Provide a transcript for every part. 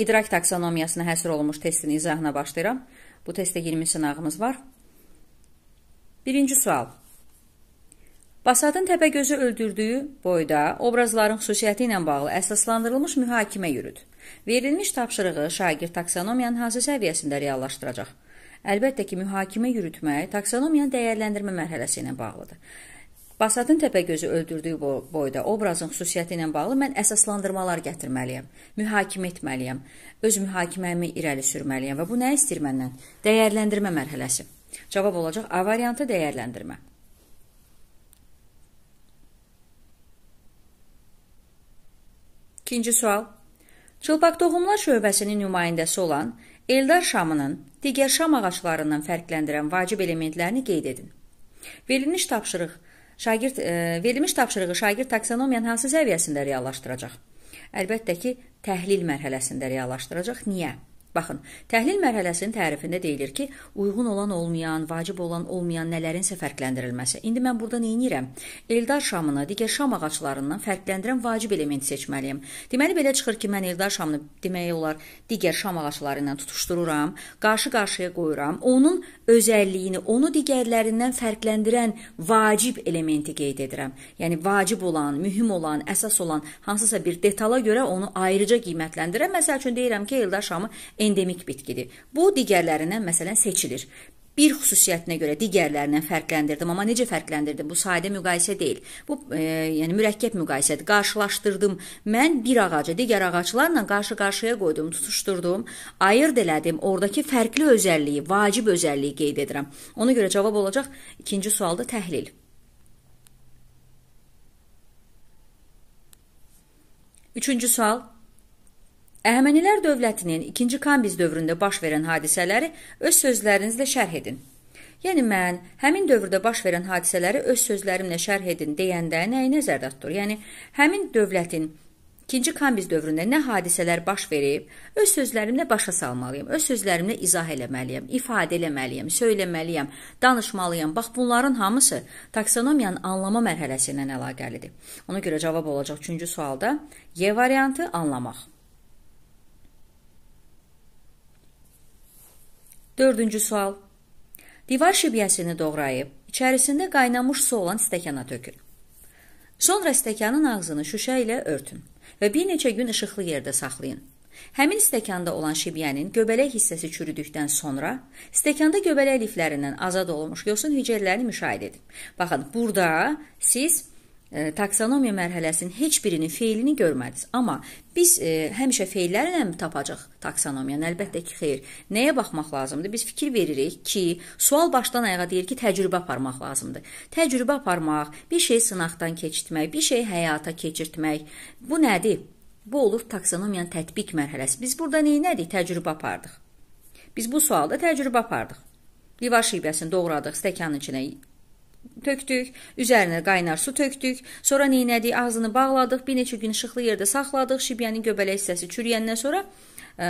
İdrak taksonomiyasına həsr olunmuş testin izahına başlayıram. Bu testdə 20 sınağımız var. Birinci sual. Basadın Təpəgözü öldürdüyü boyda obrazların xüsusiyyəti ilə bağlı əsaslandırılmış mühakimə yürüd. Verilmiş tapşırığı şagird taksonomiyanın hansı səviyyəsində reallaşdıracaq? Əlbəttə ki, mühakimə yürütmək taksonomiyanın dəyərləndirmə mərhələsi ilə bağlıdır. Basatın Təpəgözü öldürdüyü boyda obrazın xüsusiyyəti ilə bağlı mən əsaslandırmalar gətirməliyəm, mühakimə etməliyəm, öz mühakiməmi irəli sürməliyəm və bu nə istəyir məndən? Dəyərləndirmə mərhələsi. Cavab olacaq A variantı dəyərləndirmə. İkinci sual. Çılpaq Toxumlar şöbəsinin nümayəndəsi olan Eldar Şamının digər şam ağaclarından fərqləndirən vacib elementlərini qeyd edin. Verilmiş tapşırıq Şagird e, verilmiş tapşırığı şagird taksonomiyanın hansı səviyyəsində reallaşdıracaq? Əlbəttə ki, təhlil mərhələsində reallaşdıracaq. Niyə? Baxın, təhlil mərhələsinin tərifində deyilir ki, uyğun olan olmayan, vacib olan olmayan nələrinsə fərqləndirilməsi. İndi mən burada nə edirəm? Eldar şamını digər şam ağaclarından fərqləndirən vacib elementi seçməliyəm. Deməli belə çıxır ki, mən Eldar şamını demək olar digər şam ağacları ilə tutuşdururam, qarşı-qarşıya qoyuram. Onun özəlliyini, onu digərlərindən fərqləndirən vacib elementi qeyd edirəm. Yəni vacib olan, mühüm olan, əsas olan hansısa bir detala görə onu ayrıca qiymətləndirəm. Məsəl üçün deyirəm ki, Eldar şamı endemik bitkidir. Bu digərlərindən məsələn seçilir. Bir xüsusiyyətinə görə digərlərindən fərqləndirdim, amma necə fərqləndirdim? Bu sadə müqayisə deyil. Bu e, yəni mürəkkəb müqayisədir. Qarşılaşdırdım. Mən bir ağacı digər ağaclarla qarşı-qarşıya qoydum, tutuşdurdum, ayırd elədim. Oradakı fərqli özəlliyi, vacib özəlliyi qeyd edirəm. Ona görə cavab olacaq ikinci sualda təhlil. Üçüncü sual. Əhəmənilər dövlətinin 2-ci Kambiz dövründə baş verən hadisələri öz sözlərinizlə şərh edin. Yəni mən həmin dövrdə baş verən hadisələri öz sözlərimlə şərh edin deyəndə nəyi nəzərdə tutur? Yəni həmin dövlətin 2-ci Kambiz dövründə nə hadisələr baş verib, öz sözlərimlə başa salmalıyam, öz sözlərimlə izah eləməliyəm, ifadə eləməliyəm, söyləməliyəm, danışmalıyam. Bax bunların hamısı taksonomiyanın anlama mərhələsi ilə əlaqəlidir. Ona görə cavab olacaq 3-cü sualda Y variantı anlamaq. Dördüncü sual. Divar şibyəsini doğrayıb, içərisində qaynamış su olan stəkana tökün. Sonra stəkanın ağzını şüşə ilə örtün və bir neçə gün işıqlı yerdə saxlayın. Həmin stəkanda olan şibyənin göbələk hissəsi çürüdükdən sonra stəkanda göbələk liflərindən azad olunmuş yosun hüceyrələrini müşahidə edin. Baxın, burada siz e, taksonomiya mərhələsinin heç birinin feilini görmədiniz. Amma biz e, həmişə feillərlə mi tapacaq taksonomiyanı? Əlbəttə ki, xeyr. Nəyə baxmaq lazımdır? Biz fikir veririk ki, sual başdan ayağa deyir ki, təcrübə aparmaq lazımdır. Təcrübə aparmaq, bir şey sınaqdan keçirtmək, bir şey həyata keçirtmək. Bu nədir? Bu olur taksonomiyanın tətbiq mərhələsi. Biz burada nə etdik? Təcrübə apardıq. Biz bu sualda təcrübə apardıq. Divar şibəsini doğradıq, stəkanın içinə tökdük, üzərinə qaynar su tökdük, sonra neynədik, ağzını bağladıq, bir neçə gün işıqlı yerdə saxladıq, şibyənin göbələk hissəsi çürüyəndən sonra ə,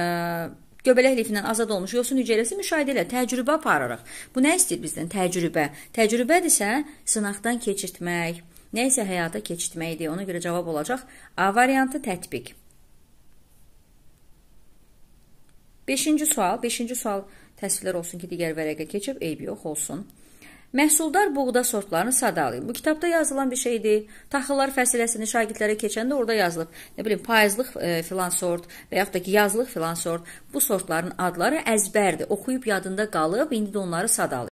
göbələk lifindən azad olmuş yosun hüceyrəsi müşahidə ilə təcrübə aparırıq. Bu nə istəyir bizdən? Təcrübə. Təcrübədirsə sınaqdan keçirtmək, nə isə həyata keçirtməkdir. Ona görə cavab olacaq A variantı tətbiq. 5-ci sual, 5-ci sual təsvirlər olsun ki, digər vərəqə keçib, eyb yox olsun. Məhsuldar buğda sortlarını sadalayın. Bu kitabda yazılan bir şeydir. Taxıllar fəsiləsini şagirdlərə keçəndə orada yazılıb. Nə bilim, payızlıq e, filan sort və yaxud da ki, yazlıq filan sort. Bu sortların adları əzbərdir. Oxuyub yadında qalıb, indi də onları sadalayın.